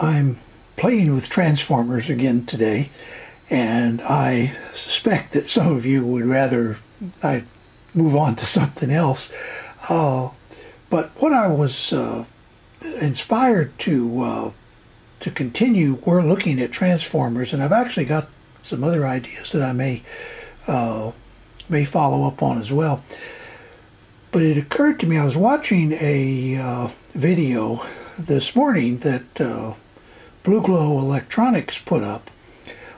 I'm playing with transformers again today, and I suspect that some of you would rather I move on to something else. Uh, but what I was uh, inspired to uh, to continue, we're looking at transformers, and I've actually got some other ideas that I may uh, may follow up on as well. But it occurred to me I was watching a uh, video this morning that uh, Blue Glow Electronics put up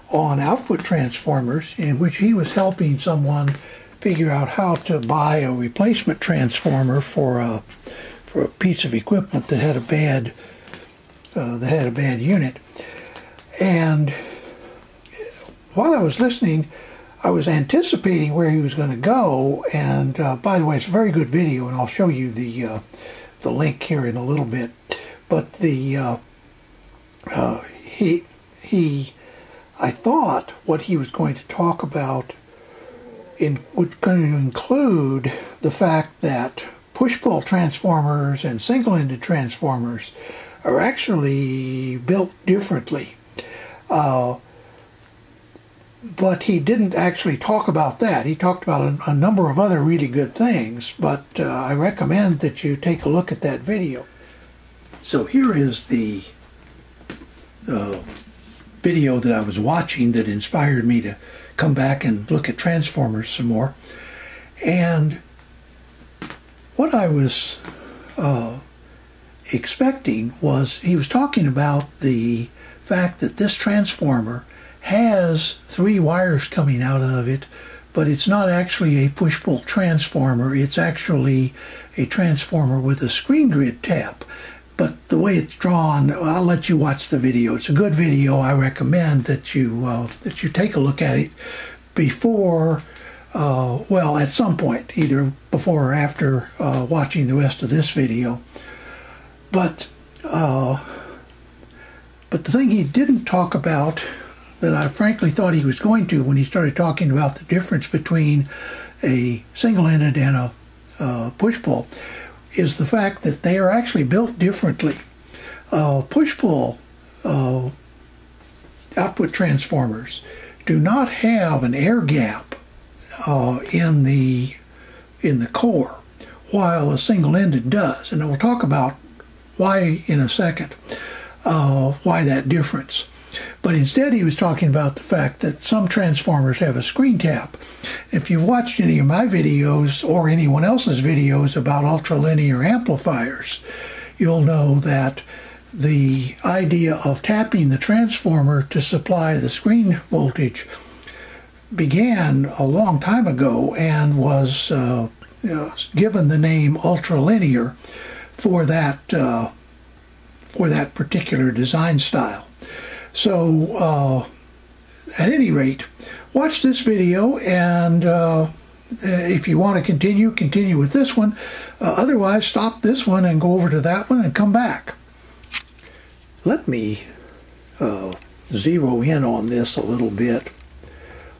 on output transformers, in which he was helping someone figure out how to buy a replacement transformer for a for a piece of equipment that had a bad uh, that had a bad unit. And while I was listening, I was anticipating where he was going to go. And uh, by the way, it's a very good video, and I'll show you the uh, the link here in a little bit. But the uh, he he, I thought what he was going to talk about in was going to include the fact that push-pull transformers and single-ended transformers are actually built differently. Uh, but he didn't actually talk about that. He talked about a, a number of other really good things, but uh, I recommend that you take a look at that video. So here is the uh, video that I was watching that inspired me to come back and look at Transformers some more. And what I was uh, expecting was he was talking about the fact that this transformer has three wires coming out of it, but it's not actually a push-pull transformer. It's actually a transformer with a screen grid tap. But the way it's drawn, I'll let you watch the video. It's a good video. I recommend that you uh, that you take a look at it before, uh, well, at some point, either before or after uh, watching the rest of this video. But uh, but the thing he didn't talk about that I frankly thought he was going to when he started talking about the difference between a single-ended and a uh, push-pull is the fact that they are actually built differently. Uh, push-pull uh, output transformers do not have an air gap uh, in the in the core, while a single-ended does, and we'll talk about why in a second. Uh, why that difference? But instead, he was talking about the fact that some transformers have a screen tap. If you've watched any of my videos or anyone else's videos about ultralinear amplifiers, you'll know that the idea of tapping the transformer to supply the screen voltage began a long time ago and was uh, given the name ultralinear for that uh, for that particular design style. So, uh, at any rate, watch this video and uh, if you want to continue, continue with this one. Uh, otherwise, stop this one and go over to that one and come back. Let me uh, zero in on this a little bit.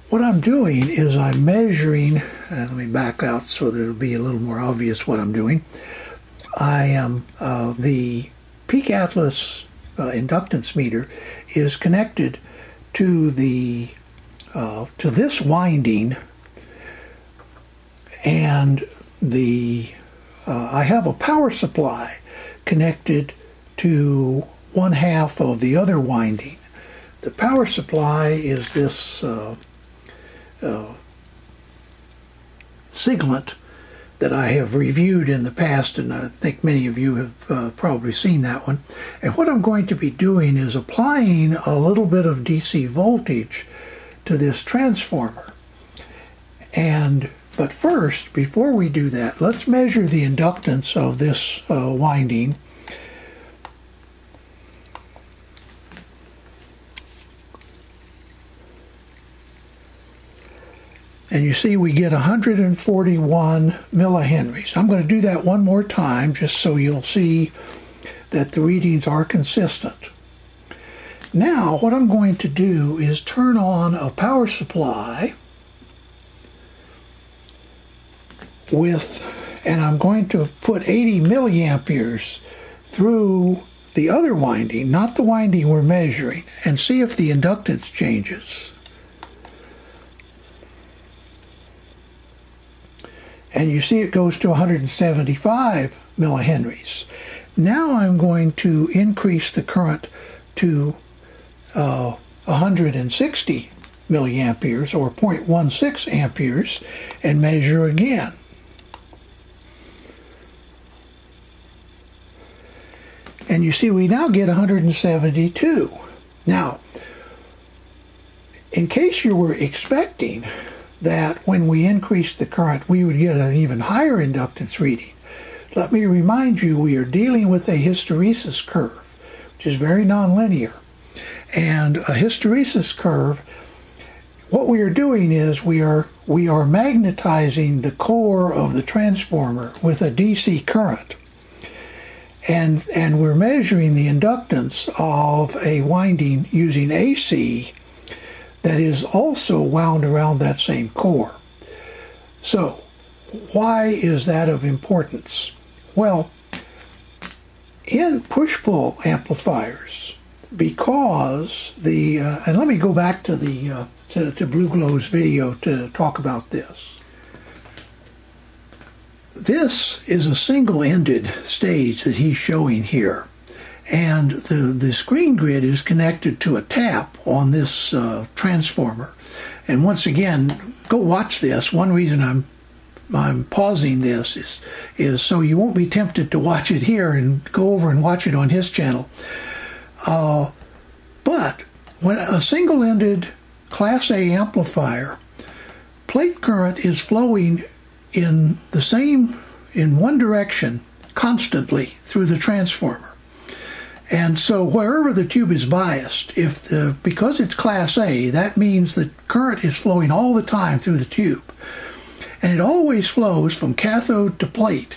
What I'm doing is I'm measuring, and let me back out so that it'll be a little more obvious what I'm doing. I am uh, the Peak Atlas uh, inductance meter is connected to the uh, to this winding and the uh, I have a power supply connected to one half of the other winding. The power supply is this uh, uh, that I have reviewed in the past, and I think many of you have uh, probably seen that one. And what I'm going to be doing is applying a little bit of DC voltage to this transformer. And but first, before we do that, let's measure the inductance of this uh, winding And you see we get 141 millihenries. I'm going to do that one more time just so you'll see that the readings are consistent. Now what I'm going to do is turn on a power supply with, and I'm going to put 80 milliamperes through the other winding, not the winding we're measuring, and see if the inductance changes. And you see it goes to 175 millihenries. Now I'm going to increase the current to uh, 160 milliamperes or 0.16 amperes and measure again. And you see we now get 172. Now, in case you were expecting that when we increase the current we would get an even higher inductance reading, let me remind you we are dealing with a hysteresis curve, which is very nonlinear. And a hysteresis curve, what we are doing is we are we are magnetizing the core of the transformer with a DC current and and we're measuring the inductance of a winding using AC that is also wound around that same core. So, why is that of importance? Well, in push-pull amplifiers, because the uh, and let me go back to the uh, to, to Blue Glow's video to talk about this. This is a single-ended stage that he's showing here. And the, the screen grid is connected to a tap on this uh, transformer. And once again, go watch this. One reason I'm I'm pausing this is is so you won't be tempted to watch it here and go over and watch it on his channel. Uh, but when a single-ended Class A amplifier, plate current is flowing in the same, in one direction constantly through the transformer. And so wherever the tube is biased, if the, because it's class A, that means the current is flowing all the time through the tube. And it always flows from cathode to plate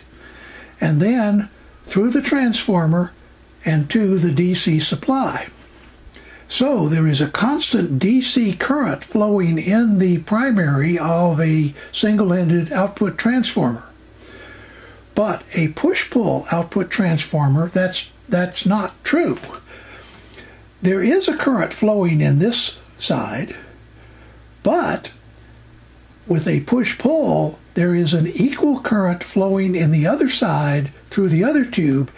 and then through the transformer and to the DC supply. So there is a constant DC current flowing in the primary of a single-ended output transformer. But a push-pull output transformer, that's, that's not true. There is a current flowing in this side, but with a push-pull, there is an equal current flowing in the other side through the other tube,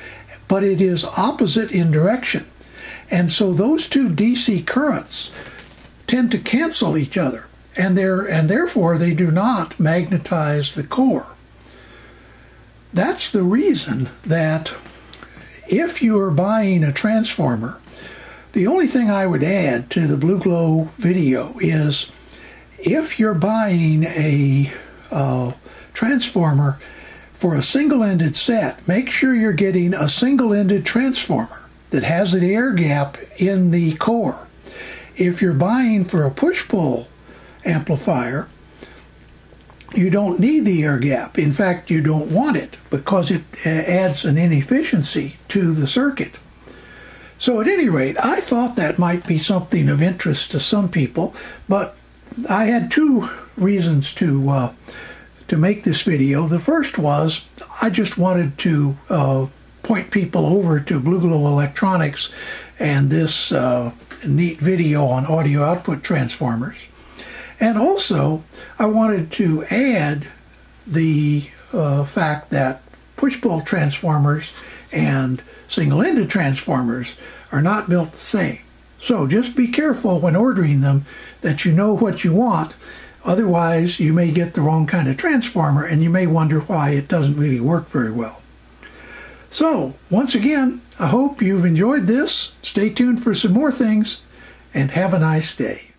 but it is opposite in direction. And so those two DC currents tend to cancel each other, and, and therefore they do not magnetize the core. That's the reason that if you are buying a transformer, the only thing I would add to the Blue Glow video is if you're buying a uh, transformer for a single-ended set, make sure you're getting a single-ended transformer that has an air gap in the core. If you're buying for a push-pull amplifier, you don't need the air gap. In fact, you don't want it because it uh, adds an inefficiency to the circuit. So at any rate, I thought that might be something of interest to some people, but I had two reasons to uh, to make this video. The first was I just wanted to uh, point people over to Blue Glow Electronics and this uh, neat video on audio output transformers. And also, I wanted to add the uh, fact that push-pull transformers and single-ended transformers are not built the same. So just be careful when ordering them that you know what you want. Otherwise, you may get the wrong kind of transformer and you may wonder why it doesn't really work very well. So, once again, I hope you've enjoyed this. Stay tuned for some more things and have a nice day.